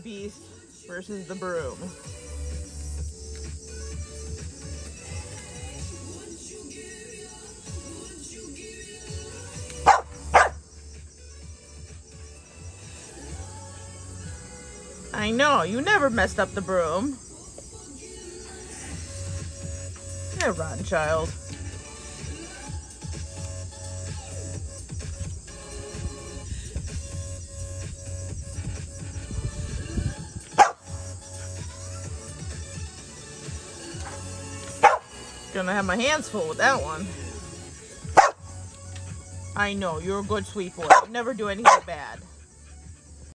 beast versus the broom. I know, you never messed up the broom. Yeah, rotten child. Gonna have my hands full with that one. I know, you're a good sweet boy. You never do anything bad.